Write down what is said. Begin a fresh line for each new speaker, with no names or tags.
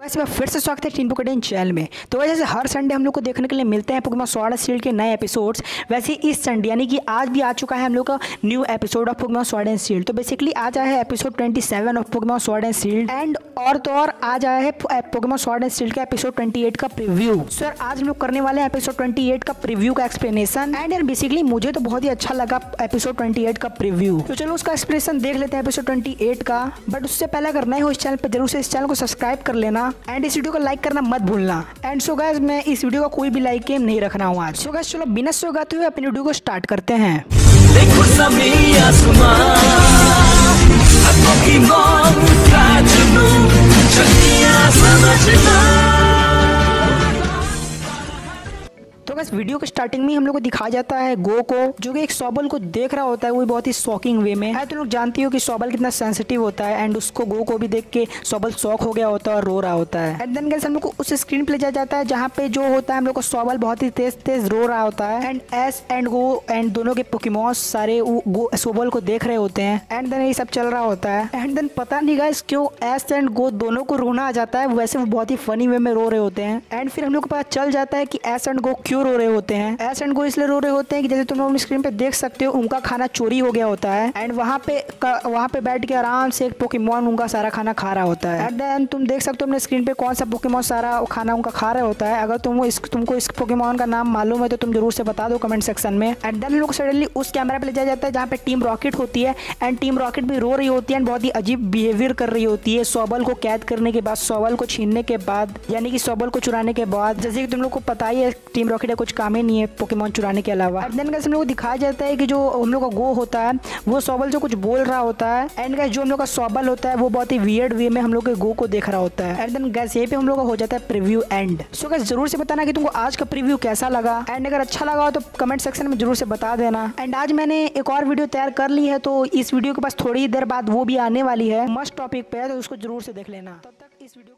वैसे फिर से स्वागत है टीन पोकेडियन चैनल में। तो वैसे हर संडे हम लोग को देखने के लिए मिलते हैं स्वॉर्ड एंड शील्ड के नए एपिसोड्स वैसे इस संडे, यानी कि आज भी आ चुका है हम लोग का new episode of Pokemon sword and shield तो बेसिकली आज आया है episode 27 of Pokemon sword and shield and और तो और आज आया है पोकेमॉन स्वॉर्ड एंड शील्ड का एपिसोड 28 का प्रीव्यू सर आज हम लोग करने वाले हैं एपिसोड 28 का प्रीव्यू का एक्सप्लेनेशन एंड यार बेसिकली मुझे तो बहुत ही अच्छा लगा एपिसोड 28 का प्रीव्यू तो चलो उसका एक्सप्लेनेशन देख लेते हैं एपिसोड 28 का। बट उससे पहले अगर नए हो इस चैनल पर ज़रूर से इस चैनल को सब्सक्राइब कर लेना। एंड इस वीडियो को लाइक करना मत भूलना। एंड सो गैस मैं इस वीडियो का कोई भी लाइक गेम नहीं रखना हूँ आज। सो गैस चलो बिना सो गाते हुए अपनी वीडियो को स्टार्ट करते हैं।
देखो
बस वीडियो के स्टार्टिंग में हम लोग को दिखाया जाता है गो को, जो कि एक सॉबल को देख रहा होता है, वो बहुत ही शॉकिंग वे में। है तो लोग जानती हो कि सॉबल कितना सेंसिटिव होता है एंड उसको गो को भी देख के सॉबल शॉक हो गया होता है और रो रहा होता है। एंड देन गैस हम लोग को उस स्क्रीन पे ले जाया जाता है, जहाँ पे जो होता है, हम लोग को सॉबल बहुत ही तेज तेज रो रहा होता है। And Ash and Goh and दोनों के पोकेमॉस सारे सोबल को देख रहे होते हैं। एंड देन ये सब चल रहा होता है। एंड देन पता नहीं गाइस क्यों एस एंड गो दोनों को रोना आ जाता है, वैसे वो बहुत ही फनी वे में रो रहे होते हैं। एंड फिर हम लोग को पता चल जाता है कि एस एंड गो क्यों रो रहे होते हैं। एस एंड गो इसलिए रो रहे होते हैं कि जैसे तुम लोग स्क्रीन पे देख सकते हो, उनका खाना चोरी हो गया होता है। एंड वहाँ पे वहाँ पे बैठ के आराम से एक पोकेमॉन उनका सारा खाना खा रहा होता है। एंड देन तुम देख सकते हो अपने स्क्रीन पे कौन सा पोकेमॉन सारा खाना उनका खा रहा होता है। अगर तुम इस, तुमको इस पोकेमॉन का नाम मालूम है तो तुम ज़रूर से बता दो कमेंट सेक्शन में। एंड देन लोग सडनली उस कैमरा पे ले जाया जाता है जहाँ पे टीम रॉकेट होती है। एंड टीम रॉकेट भी रो रही होती है एंड बहुत ही अजीब बिहेवियर कर रही होती है। सोबल को कैद करने के बाद सोबल को छीनने के बाद, यानी कि सोबल को चुराने के बाद। जैसे कि तुम लोग को पता ही है टीम रॉकेट कुछ काम ही नहीं है पोकेमॉन चुराने के अलावा। एंड देन हम लोग को दिखाया जाता है कि जो हम लोग का गो होता है, वो सोबल जो कुछ बोल रहा होता है एंड गैस जो हम लोग का सोबल होता है, वो बहुत ही वियर्ड वे में हम लोग के गो को देख रहा होता है। एंड देन गैस ये पे हम लोग का हो जाता है प्रीव्यू एंड सो गैस ज़रूर से बताना कि तुमको आज का प्रिव्यू कैसा लगा। एंड अगर अच्छा लगा हो तो कमेंट सेक्शन में ज़रूर से बता देना। एंड आज मैंने एक और वीडियो तैयार कर ली है तो इस वीडियो के पास थोड़ी देर बाद वो भी आने वाली है। मस्ट टॉपिक पे है तो उसको ज़रूर से देख लेना। तब तक इस वीडियो